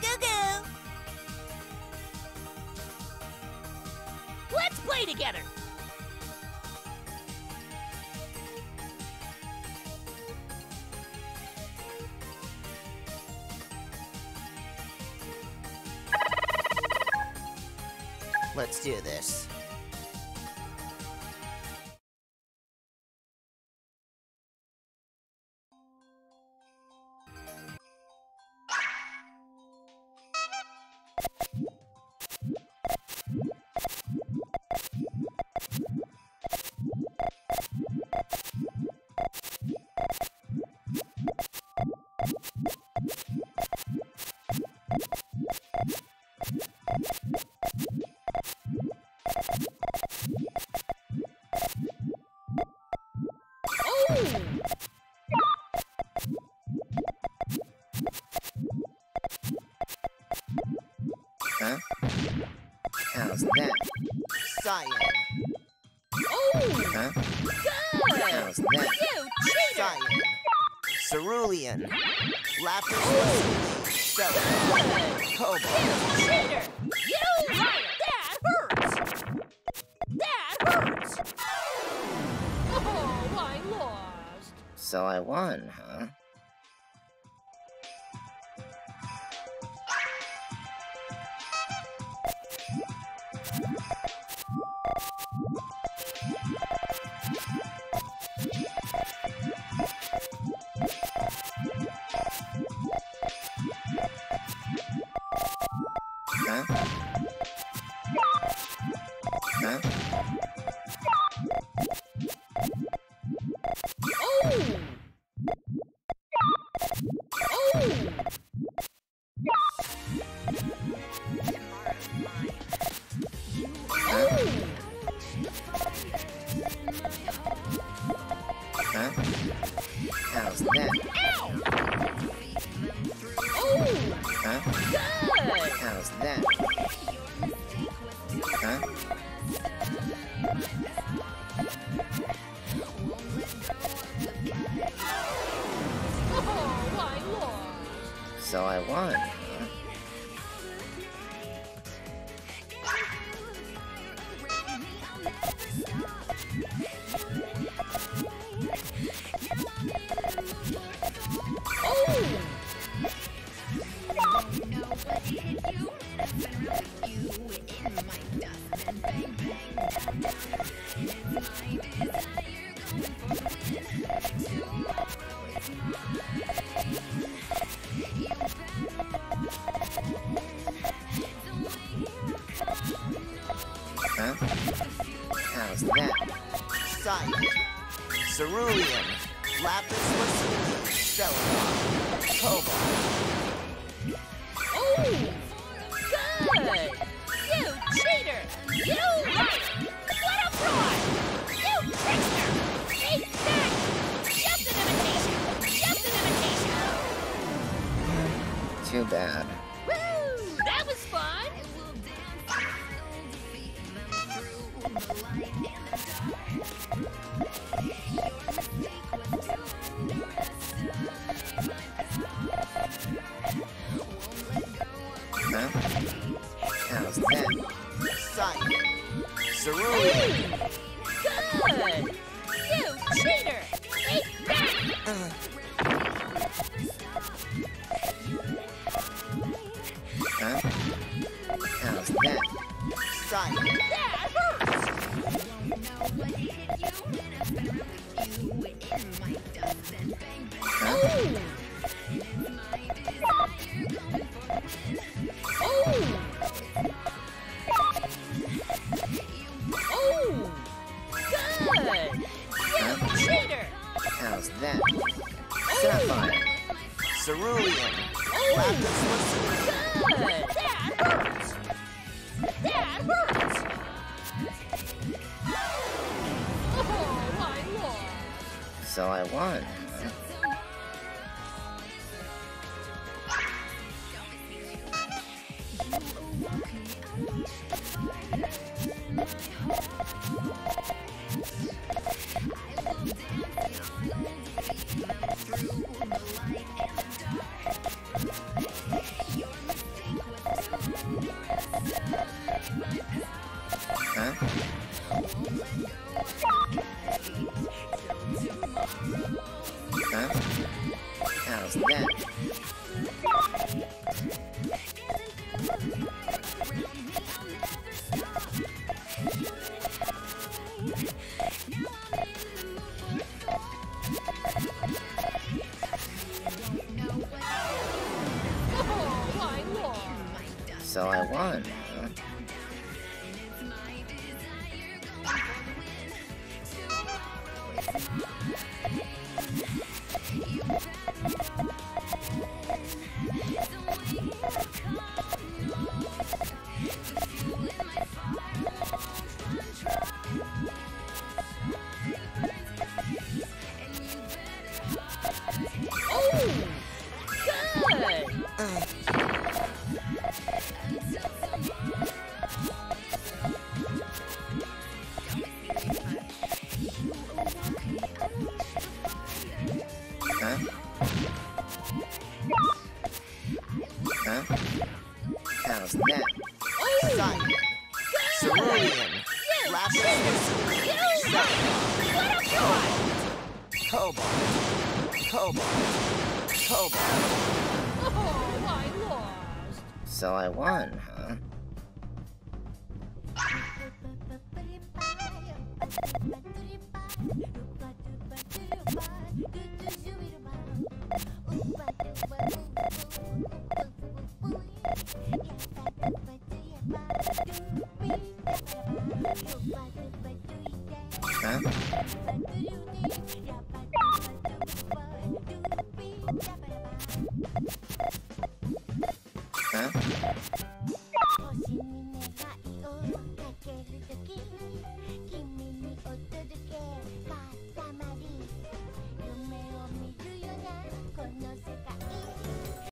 goo goo. Let's play together. Let's do this. Cyan. Oh! Huh? Good! How's that? You cheater! Cyan. Cerulean. Lapis lazuli. Celeste. Cobalt. Cheater! You liar! That hurts! That hurts! Oh, I lost. So I won? Huh? Yeah. How's that? Ow! Oh! Huh? Good! How's that? Huh? Oh, I lost. So I won? Huh? How's that? Cyan. Cerulean. Lapis lazuli. Celeste. Cobalt. Oh! How's that? Cyan. Cerulean. Cerulean. Lazuli. Good! That hurts! That hurts! Oh, I lost! So I won. huh? あ。Cerulean. Cobalt. Cobalt. Cobalt. Oh, I lost. So I won? Huh? Huh?